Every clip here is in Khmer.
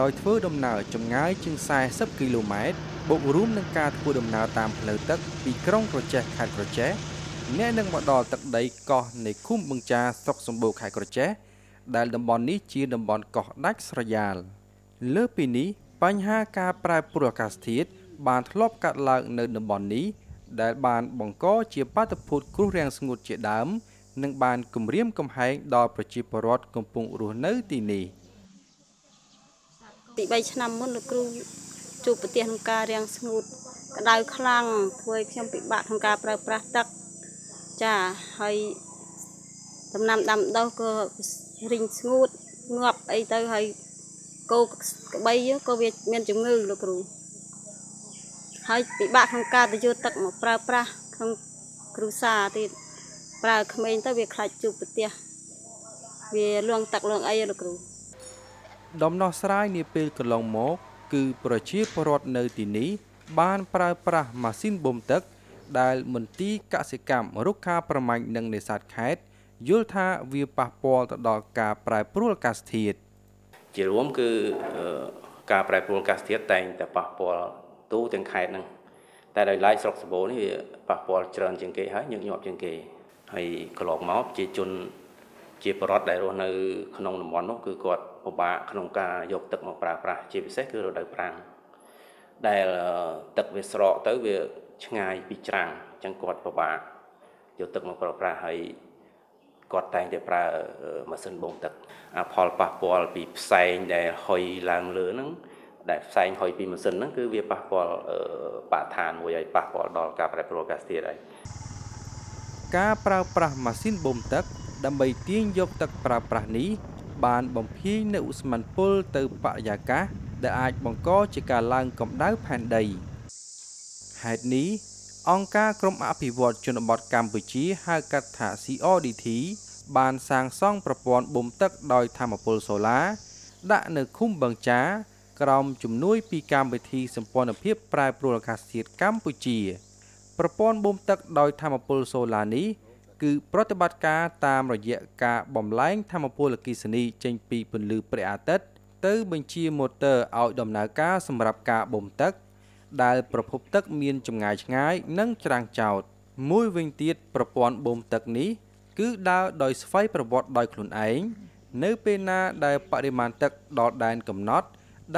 ដោយធ្វើដំណើរចម្ងាយជាង40គីឡូម៉ែត្របូករួមនឹងការធ្វើដំណើរតាមផ្លូវទឹកពីក្រុងក្រចេះខេត្តក្រចេះអ្នកនឹងមកដល់ទឹកដីកោះនៃឃុំបឹងចាស្រុកសម្បូរខេត្តក្រចេះដែលតំបន់នេះជាតំបន់កោះដាច់ស្រយាល លើពីនេះបញ្ហាការប្រែប្រួលអាកាសធាតុបានធ្លាប់កាត់ឡើងនៅតំបន់នេះដែលបានបង្កជាបាតុភូតគ្រោះរាំងស្ងួតជាដើម និងបានគំរាមកំហែងដល់ប្រជាពលរដ្ឋកំពុងរស់នៅទីនេះ ពី3ឆ្នាំមុនលោកគ្រូជួបប្រទះនឹងការរាំងស្ងួតក្តៅខ្លាំងធ្វើឲ្យខ្ញុំពិបាកក្នុងការប្រើប្រាស់ទឹកចាហើយដំណាំដាំដុះក៏រីងស្ងួតងាប់អីទៅហើយគោក្បីក៏វាមានជំងឺលោកគ្រូហើយពិបាកក្នុងការទៅយកទឹកមកប្រើប្រាស់ក្នុងគ្រួសារទៀតប្រើក្មេងទៅវាខ្លាចជួបប្រទះវាលងទឹកលងអីលោកគ្រូ ដំណោះស្រាយនាពេលកន្លងមក គឺប្រជាពលរដ្ឋនៅទីនេះបានប្រើប្រាស់ម៉ាស៊ីនបូមទឹក ដែលមន្ទីរកសិកម្មរុក្ខាប្រមាញ់និងនេសាទខេត្តយល់ថាវាប៉ះពាល់ទៅដល់ការប្រែប្រួលអាកាសធាតុជារួមគឺការប្រែប្រួលអាកាសធាតុតែងតែប៉ះពាល់ទូទាំងខេត្តហ្នឹងតែដោយឡែកស្រុកសម្បូរនេះវាប៉ះពាល់ច្រើនជាងគេហើយញឹកញាប់ជាងគេហើយកន្លងមកជាជន ជាបរដ្ឋដែលរស់នៅក្នុងតំបន់នោះគឺគាត់ពិបាកក្នុងការយកទឹកមកប្រើប្រាស់ជាពិសេសគឺរដូវប្រាំងដែលទឹកវាស្រកទៅវាឆ្ងាយពីច្រាំងអញ្ចឹងគាត់ពិបាកយកទឹកមកប្រើប្រាស់ហើយគាត់តែងតែប្រើម៉ាស៊ីនបូមទឹកអាផលប៉ះពាល់ពីផ្សែងដែលហុយឡើងលើហ្នឹងដែលផ្សែងហុយពីម៉ាស៊ីនហ្នឹងគឺវាប៉ះពាល់បរិស្ថានមួយហើយប៉ះពាល់ដល់ការប្រែប្រួលអាកាសធាតុហើយការប្រើប្រាស់ម៉ាស៊ីនបូមទឹក ដើម្បីទាញយកទឹកប្រើប្រាស់នេះបានបំភាយនៅឧស្ម័នពុលទៅបរិយាកាសដែលអាចបង្កជាការឡើងកម្ដៅផែនដីហេតុនេះអង្គការក្រមអភិវឌ្ឍជនបទកម្ពុជាហៅកាត់ថា CRDT បានសាងសង់ប្រព័ន្ធបូមទឹកដោយធម្មពលសូឡា ដាក់នៅឃុំបឹងចា ក្រោមជំនួយពីកម្មវិធីសម្ព័ន្ធភាពប្រែប្រួលអាកាសធាតុកម្ពុជា ប្រព័ន្ធបូមទឹកដោយធម្មពលសូឡានេះ គឺប្រតិបត្តិការតាមរយៈការបំលែងធម្មពលអគ្គិសនីចេញពីពន្លឺព្រះអាទិត្យទៅបញ្ជាម៉ូទ័រឲ្យដំណើរការសម្រាប់ការបូមទឹក ដែលប្រភពទឹកមានចម្ងាយឆ្ងាយនិងច្រាំងចោត មួយវិញទៀតប្រព័ន្ធបូមទឹកនេះគឺដើរដោយស្វ័យប្រវត្តិដោយខ្លួនឯងនៅពេលណាដែលបរិមាណទឹកដល់ដែនកំណត់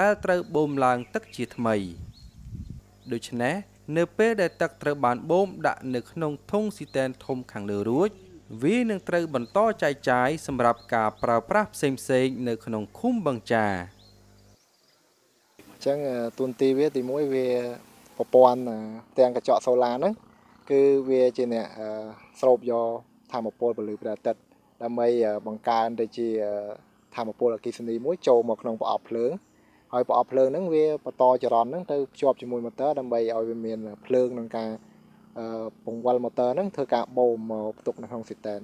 ដែលត្រូវបូមឡើងទឹកជាថ្មី ដូច្នេះ នៅពេលដែលទឹកត្រូវបានបូមដាក់នៅក្នុងធុងស៊ីតែនធំខាងលើរួចវានឹងត្រូវបន្តចែកចាយសម្រាប់ការប្រើប្រាស់ផ្សេងៗនៅក្នុងឃុំបឹងចាអញ្ចឹងទូនទីវាទី1វាប្រព័ន្ធទាំងកញ្ចក់សូឡាហ្នឹងគឺវាជាអ្នកស្រូបយកធម្មពលពលឺព្រះអាទិត្យដើម្បីបង្កើនទៅជាធម្មពលអគ្គិសនីមួយចូលមកក្នុងប្រអប់ភ្លើង ហើយប្រអប់ភ្លើងហ្នឹងវាបន្តចរន្តហ្នឹងទៅភ្ជាប់ជាមួយម៉ូទ័រដើម្បីឲ្យវាមានភ្លើងក្នុងការពង្វិលម៉ូទ័រហ្នឹងធ្វើការបូមមកផ្ទុកនៅក្នុងស៊ីតែន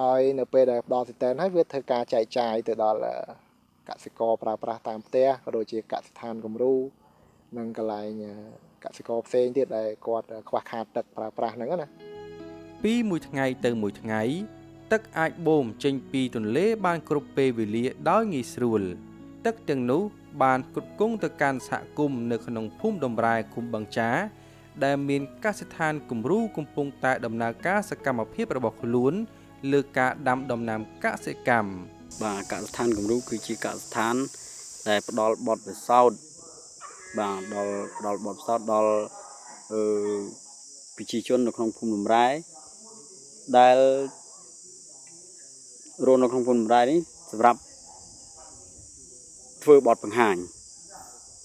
ហើយនៅពេលដែលផ្ដល់ស៊ីតែនហើយវាធ្វើការចែកចាយទៅដល់កសិករប្រើប្រាស់តាមផ្ទះក៏ដូចជាកសិដ្ឋានគំរូនិងកន្លែងកសិករផ្សេងទៀតដែលគាត់ខ្វះខាតទឹកប្រើប្រាស់ហ្នឹងណាពីមួយថ្ងៃទៅមួយថ្ងៃ ទឹកអាចបូមចេញពីទន្លេបានគ្រប់ពេលវេលាដោយងាយស្រួល ទឹកទាំងនោះ បានគ្រប់គង់ទៅកាន់សហគមន៍នៅក្នុងភូមិដំរែឃុំបឹងចា ដែលមានកសិដ្ឋានគំរូកំពុងតែដំណើរការសកម្មភាពរបស់ខ្លួន លើការដាំដំណាំកសិកម្មបាទកសិដ្ឋានគំរូគឺជាកសិដ្ឋាន ដែលផ្ដល់បទពិសោធន៍បាទដល់ផ្ដល់បទពិសោធន៍ដល់អឺប្រជាជននៅក្នុងភូមិដំរែដែលរស់នៅក្នុងភូមិដំរែនេះសម្រាប់ ធ្វើបទបង្ហាញ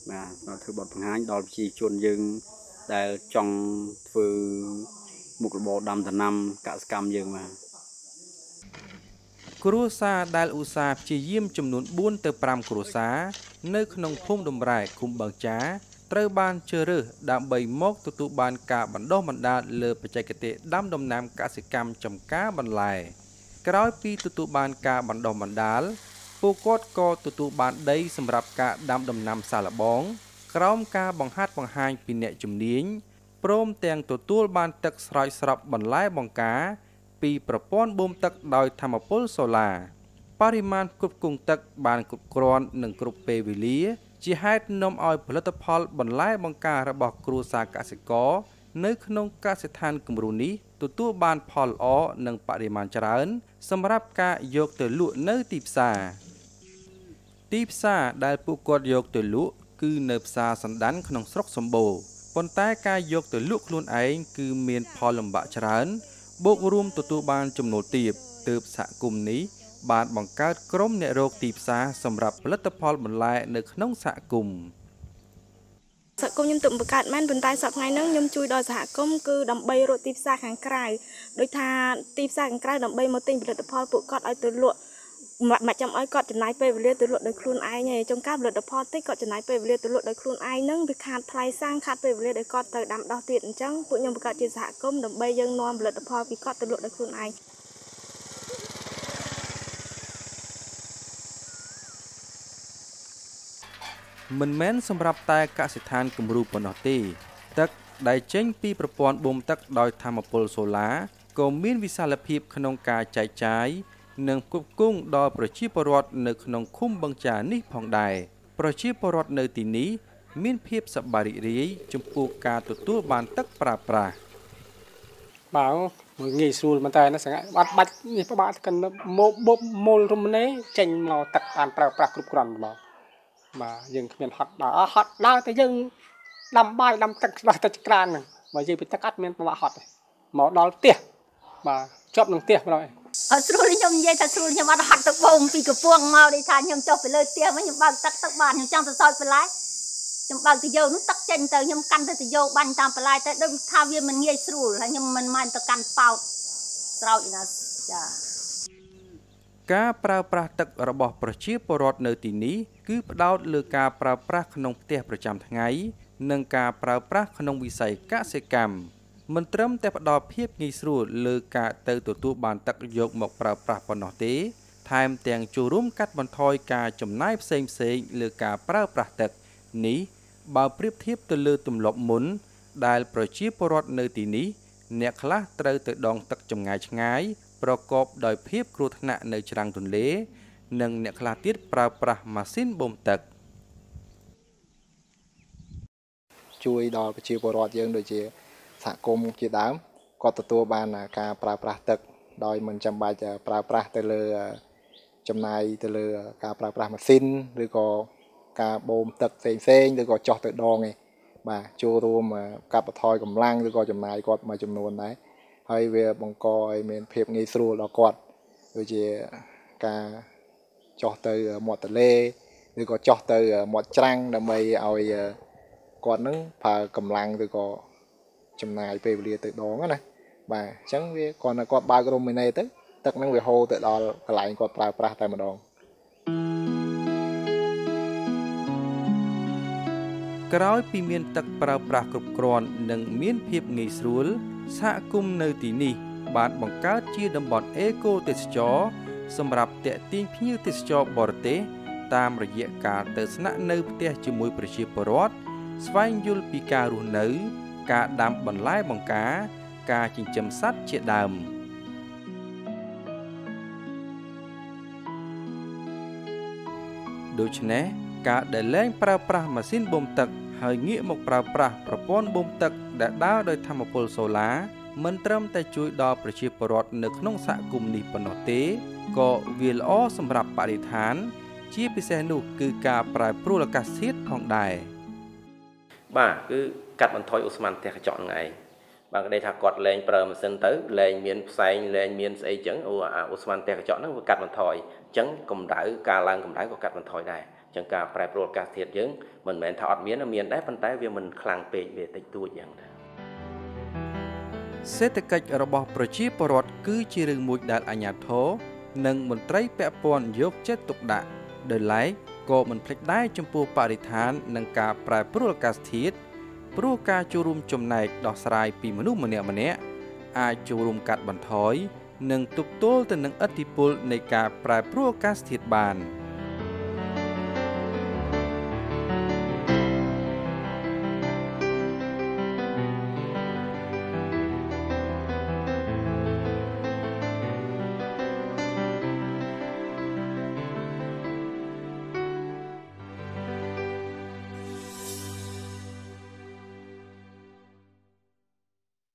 បាទធ្វើបទបង្ហាញដល់ប្រជាជនយើងដែលចង់ធ្វើមុខរបរដាំដំណាំកសកម្មយើងបាទគ្រួសារដែលឧស្សាហ៍ព្យាយាមចំនួន4ទៅ5គ្រួសារនៅក្នុងភូមិដំរែឃុំបឹងចាត្រូវបានជ្រើសរើសដើម្បីមកទទួលបានការបណ្ដុះបណ្ដាលលើបច្ចេកទេសដាំដំណាំកសិកម្មចម្ការបន្លែក្រោយពីទទួលបានការបណ្ដុះបណ្ដាល ពួកគាត់ក៏ទទួលបានដីសម្រាប់ការដាំដំណាំសាឡបង ក្រោមការបង្ហាត់បង្ហាញពីអ្នកជំនាញព្រមទាំងទទួលបានទឹកស្រោចស្រពបន្លែបង្ការ ពីប្រព័ន្ធបូមទឹកដោយធម្មពលសូឡាបរិមាណគ្រប់គង់ទឹកបានគ្រប់គ្រាន់និងគ្រប់ពេលវេលា ជាហេតុនាំឲ្យផលិតផលបន្លែបង្ការរបស់គ្រួសារកសិករនៅក្នុងកសិដ្ឋានគំរូនេះទទួលបានផលល្អនិងបរិមាណច្រើន សម្រាប់ការយកទៅលក់នៅទីផ្សារ ទីផ្សារដែលពួកគាត់យកទៅលក់គឺនៅផ្សារសណ្ដានក្នុងស្រុកសម្បូរប៉ុន្តែការយកទៅលក់ខ្លួនឯងគឺមានផលលំបាកច្រើនបូករួមទទួលបានចំណូលទាបទើបសហគមន៍នេះបានបង្កើតក្រុមអ្នករកទីផ្សារសម្រាប់ផលិតផលបន្លែនៅក្នុងសហគមន៍សហគមន៍ខ្ញុំទៅបង្កើតមែនប៉ុន្តែសប្តាហ៍ថ្ងៃហ្នឹងខ្ញុំជួយដល់សហគមន៍គឺដើម្បីរកទីផ្សារខាងក្រៅដូចថាទីផ្សារខាងក្រៅដើម្បីមកទិញផលិតផលពួកគាត់ឲ្យទៅលក់ មិនចាំឲ្យគាត់ចំណាយពេលវេលាទៅលក់ដោយខ្លួនឯងទេចុងការផលិតផលតិចគាត់ចំណាយពេលវេលាទៅលក់ដោយខ្លួនឯងហ្នឹងវាខាតថ្លៃសាំងខាតពេលវេលាដែលគាត់ទៅដាំដោះទៀតអញ្ចឹងពួកខ្ញុំបង្កើតជាសហគមន៍ដើម្បីយើងនាំផលិតផលពីគាត់ទៅលក់ដោយខ្លួនឯងមិនមែនសម្រាប់តែកសិដ្ឋានគំរូប៉ុណ្ណោះទេ ទឹកដែលចេញពីប្រព័ន្ធបូមទឹកដោយធម្មពលសូឡាក៏មានវិសាលភាពក្នុងការចែកចាយ និងគប់គង់ដល់ប្រជាពលរដ្ឋនៅក្នុងឃុំបឹងចានេះផងដែរប្រជាពលរដ្ឋនៅទីនេះមានភាពសប្បាយរីករាយចំពោះការទទួលបានទឹកប្រើប្រាស់បាទមើលងាយស្រួលមែនតើណាសង្កអត់បាច់នេះប្របាទកិនមកបុបមូលរំនេចេញមកទឹកបានប្រើប្រាស់គ្រប់គ្រាន់បាទបាទយើងគ្មានហត់ដើរហត់ដើរតែយើងដាំបាយដាំទឹកដោះទឹកក្រានហ្នឹងបើនិយាយពីទឹកអត់មានប្រវាក់ហត់ទេមកដល់ផ្ទះបាទជាប់នឹងផ្ទះម្ដង អត់ស្រួលខ្ញុំនិយាយថាស្រួលខ្ញុំអត់ហត់ទឹកបូមពីកំពង់មកនេះថាខ្ញុំចុះទៅលើផ្ទះវិញខ្ញុំបើកទឹកទឹកបានខ្ញុំចង់ទៅសោចបន្លែខ្ញុំបើកទៅយកនោះទឹកចេញទៅខ្ញុំកាន់ទៅទៅយកបាញ់តាមបន្លែទៅដូចថាវាមិនងាយស្រួលហើយខ្ញុំមិនមិនទៅកាន់ប៉ោតស្រោចណាចាការប្រើប្រាស់ទឹករបស់ប្រជាពលរដ្ឋនៅទីនេះគឺផ្ដោតលើការប្រើប្រាស់ក្នុងផ្ទះប្រចាំថ្ងៃ និងការប្រើប្រាស់ក្នុងវិស័យកសិកម្ម មិនត្រឹមតែផ្ដល់ភាពងាយស្រួលលើការទៅទទួលបានទឹកយកមកប្រើប្រាស់ប៉ុណ្ណោះទេ ថែមទាំងចូលរួមកាត់បន្ថយការចំណាយផ្សេងផ្សេងលើការប្រើប្រាស់ទឹក នេះបើប្រៀបធៀបទៅលើទម្លាប់មុន ដែលប្រជាពលរដ្ឋនៅទីនេះ អ្នកខ្លះត្រូវទៅដងទឹកចម្ងាយឆ្ងាយប្រកបដោយភាពគ្រោះថ្នាក់នៅច្រាំងទន្លេ និងអ្នកខ្លះទៀតប្រើប្រាស់ម៉ាស៊ីនបូមទឹកជួយដល់ប្រជាពលរដ្ឋយើងដូចជា សហគមន៍ជាដើមគាត់ទទួលបានការប្រើប្រាស់ទឹកដោយមិនចាំបាច់ប្រើប្រាស់ទៅលើចំណាយទៅលើការប្រើប្រាស់ម៉ាស៊ីនឬក៏ការបូមទឹកផ្សេងផ្សេងឬក៏ចោះទៅដងឯងបាទចូលរួមកាត់បន្ថយកម្លាំងឬក៏ចំណាយគាត់មួយចំនួនដែរហើយវាបង្កឲ្យមានភាពងាយស្រួលដល់គាត់ដូចជាការចោះទៅមាត់ទន្លេឬក៏ចោះទៅមាត់ច្រាំងដើម្បីឲ្យគាត់នឹងប្រើកម្លាំងឬក៏ ចំណាយពេលវេលាទៅដងណាបាទអញ្ចឹងវាគាត់តែគាត់បើករ៉ូមីណេទៅទឹកហ្នឹងវាហូរទៅដល់កន្លែងគាត់ប្រើប្រាស់តែម្ដងក្រោយពីមានទឹកប្រើប្រាស់គ្រប់គ្រាន់និងមានភាពងាយស្រួលសហគមន៍នៅទីនេះ បានបង្កើតជាតំបន់អេកូទេសចរសម្រាប់ទាក់ទាញភ្ញៀវទេសចរបរទេសតាមរយៈការទៅស្នាក់នៅផ្ទះជាមួយប្រជាពលរដ្ឋស្វែងយល់ពីការរស់នៅ ការដាំបន្លែបង្ការ ការចិញ្ចឹមសត្វជាដើមដូច្នេះការដែលលែងប្រើប្រាស់ម៉ាស៊ីនបូមទឹកហើយងាកមកប្រើប្រាស់ប្រព័ន្ធបូមទឹកដែលដើរដោយធម្មពលសូឡាមិនត្រឹមតែជួយដល់ប្រជាពលរដ្ឋនៅក្នុងសហគមន៍នេះប៉ុណ្ណោះទេក៏វាល្អសម្រាប់បរិស្ថាន ជាពិសេសនោះគឺការប្រែប្រួលអាកាសធាតុផងដែរបាទគឺ កាត់បន្ថយឧស្ម័នផ្ទះកញ្ចក់ហ្នឹងឯងបាទគេថាគាត់លែងប្រើម៉ាស៊ីនទៅលែងមានផ្សែងលែងមានស្អីចឹងអូអាឧស្ម័នផ្ទះកញ្ចក់ហ្នឹងវាកាត់បន្ថយចឹងកម្ដៅការឡើងកម្ដៅក៏កាត់បន្ថយដែរចឹងការប្រែប្រួលអាកាសធាតុយើងមិនមែនថាអត់មានមានដែរប៉ុន្តែវាមិនខ្លាំងពេកវាតិចតួចយ៉ាងណាសេដ្ឋកិច្ចរបស់ប្រជាពលរដ្ឋគឺជារឿងមួយដែលអាជ្ញាធរនិងមន្ត្រីពាក់ព័ន្ធយកចិត្តទុកដាក់ដោយឡែកក៏មិនភ្លេចដែរចំពោះបរិស្ថាននិងការប្រែប្រួលអាកាសធាតុ ព្រោះការចូលរួមចំណែកដោះស្រាយពីមនុស្សម្នាក់ម្នាក់អាចចូលរួមកាត់បន្ថយនិងទប់ទល់ទៅនឹងឥទ្ធិពលនៃការប្រែប្រួលអាកាសធាតុបាន។